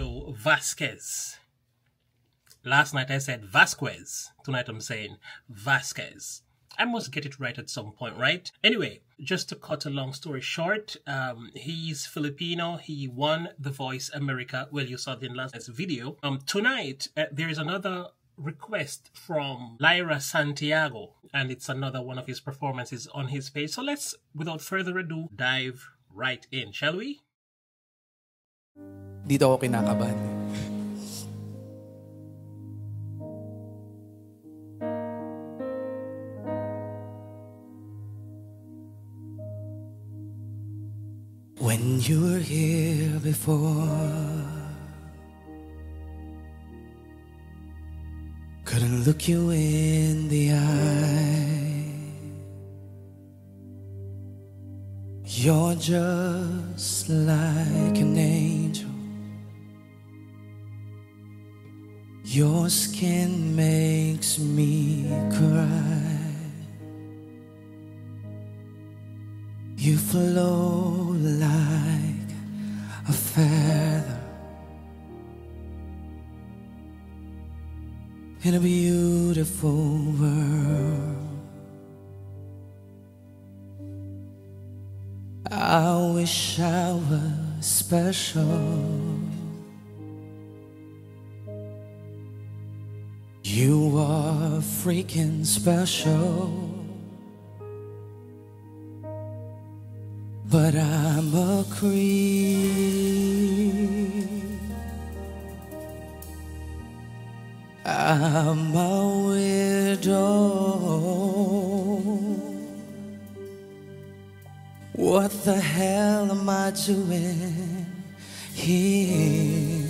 Vasquez. Last night I said Vasquez. Tonight I'm saying Vasquez. I must get it right at some point, right? Anyway, just to cut a long story short, um, he's Filipino. He won The Voice America. Well, you saw the last video. Um, tonight uh, there is another request from Lyra Santiago, and it's another one of his performances on his page. So let's, without further ado, dive right in, shall we? Dito ako. When you were here before Couldn't look you in the eye. You're just like an angel. Your skin makes me cry. You flow like a feather in a beautiful world. I wish I was special. You are freaking special. But I'm a creep. I'm a widow. What the hell am I doing here?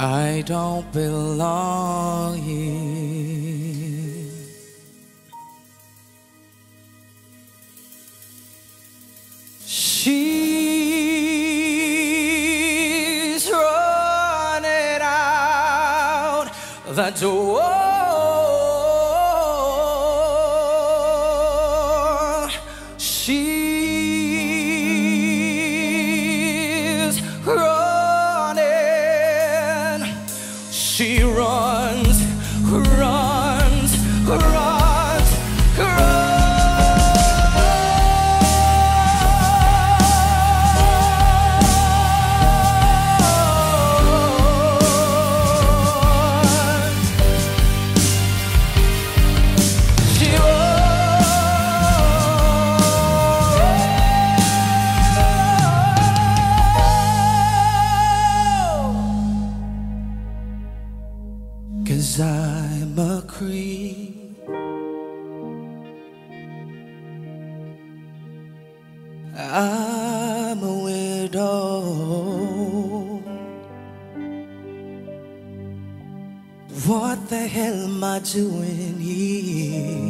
I don't belong here. She the door. I'm a widow. What the hell am I doing here?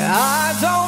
I don't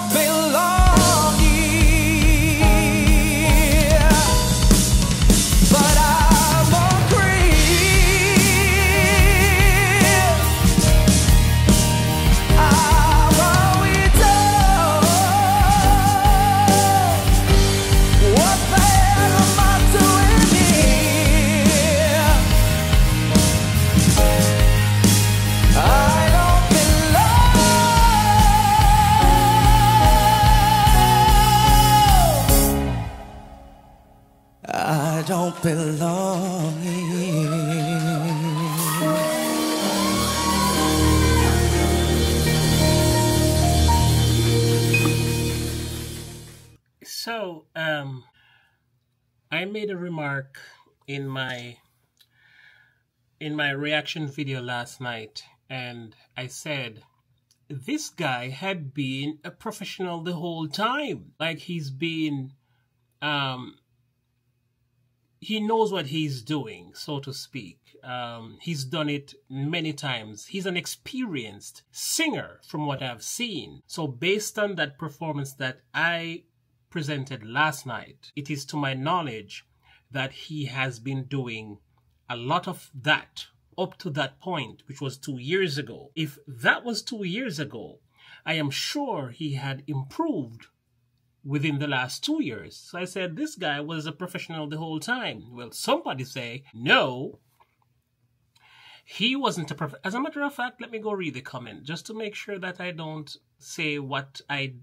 made a remark in my in my reaction video last night, and I said this guy had been a professional the whole time. Like he's been um, he knows what he's doing, so to speak. Um, he's done it many times. He's an experienced singer from what I've seen. So based on that performance that I presented last night, it is to my knowledge that he has been doing a lot of that up to that point, which was two years ago. If that was two years ago, I am sure he had improved within the last two years. So I said, this guy was a professional the whole time. Well, somebody say, no, he wasn't a prof. As a matter of fact, let me go read the comment just to make sure that I don't say what I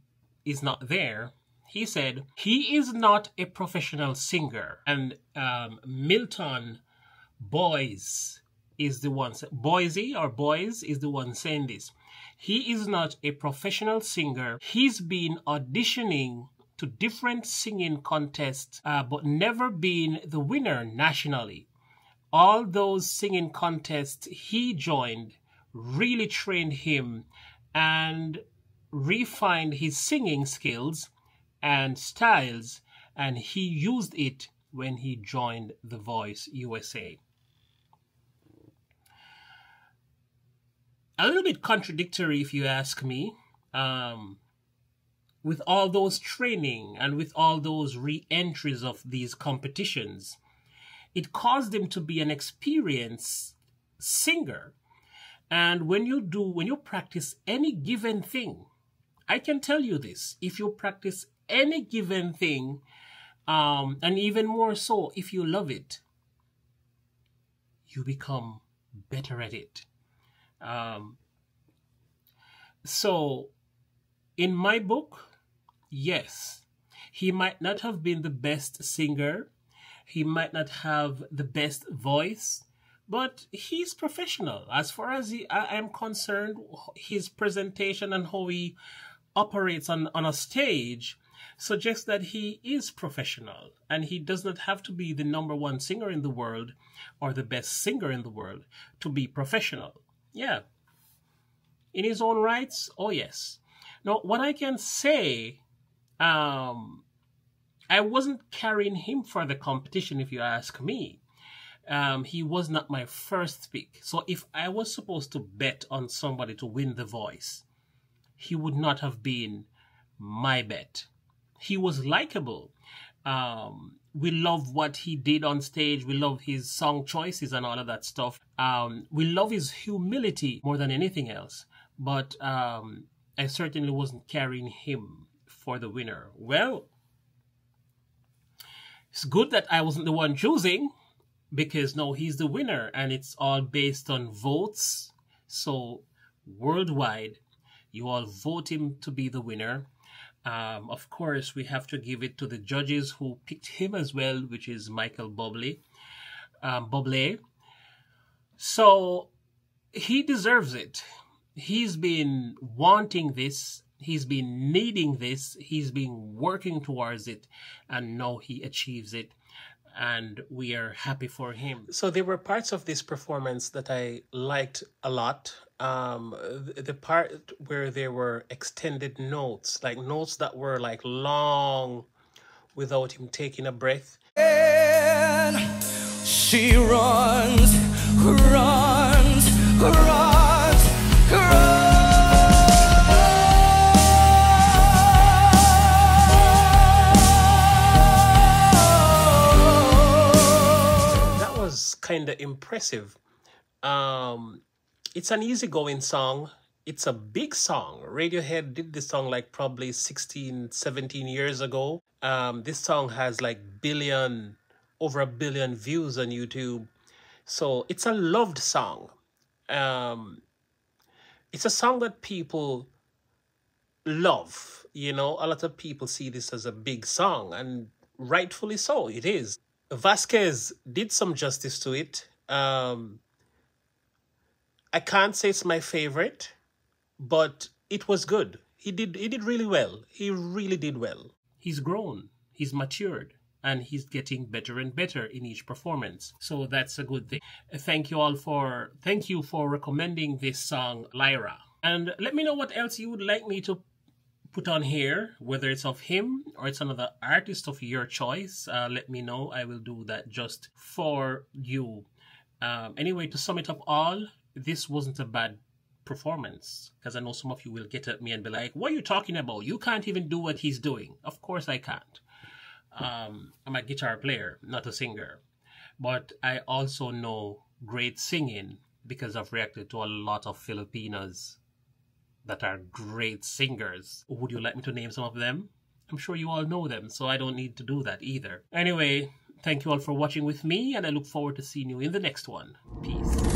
is not there. He said he is not a professional singer, and um, Milton Boys is the one. Boise or Boys is the one saying this. He is not a professional singer. He's been auditioning to different singing contests, uh, but never been the winner nationally all those singing contests he joined really trained him and refined his singing skills and styles, and he used it when he joined The Voice USA. A little bit contradictory, if you ask me. Um, with all those training and with all those re entries of these competitions, it caused him to be an experienced singer. And when you do, when you practice any given thing, I can tell you this if you practice any given thing, um, and even more so if you love it, you become better at it. Um, so, in my book, yes, he might not have been the best singer he might not have the best voice, but he's professional. As far as he, I am concerned, his presentation and how he operates on, on a stage suggests that he is professional and he does not have to be the number one singer in the world or the best singer in the world to be professional. Yeah. In his own rights, oh yes. Now, what I can say um, I wasn't carrying him for the competition, if you ask me. Um, he was not my first pick. So if I was supposed to bet on somebody to win the voice, he would not have been my bet. He was likable. Um, we love what he did on stage. We love his song choices and all of that stuff. Um, we love his humility more than anything else. But um, I certainly wasn't carrying him for the winner. Well, it's good that I wasn't the one choosing because now he's the winner and it's all based on votes. So worldwide, you all vote him to be the winner. Um, of course, we have to give it to the judges who picked him as well, which is Michael Bublé. Um, Bublé. So he deserves it. He's been wanting this He's been needing this, he's been working towards it, and now he achieves it. And we are happy for him. So, there were parts of this performance that I liked a lot. Um, the, part where there were extended notes, like notes that were like long without him taking a breath. And she runs, runs, runs, runs. That was kind of impressive. Um, it's an easygoing song. It's a big song. Radiohead did this song like probably 16, 17 years ago. Um, this song has like billion, over a billion views on YouTube. So it's a loved song. Um, it's a song that people love. You know, a lot of people see this as a big song, and rightfully so, it is. Vasquez did some justice to it. Um, I can't say it's my favorite, but it was good. He did he did really well. He really did well. He's grown. He's matured and he's getting better and better in each performance. So that's a good thing. Thank you all for thank you for recommending this song Lyra. And let me know what else you would like me to put on here, whether it's of him or it's another artist of your choice, uh, let me know. I will do that just for you. Um, anyway, to sum it up all, this wasn't a bad performance because I know some of you will get at me and be like, what are you talking about? You can't even do what he's doing. Of course I can't. Um, I'm a guitar player, not a singer. But I also know great singing because I've reacted to a lot of Filipinas that are great singers. Would you like me to name some of them? I'm sure you all know them, so I don't need to do that either. Anyway, thank you all for watching with me, and I look forward to seeing you in the next one. Peace.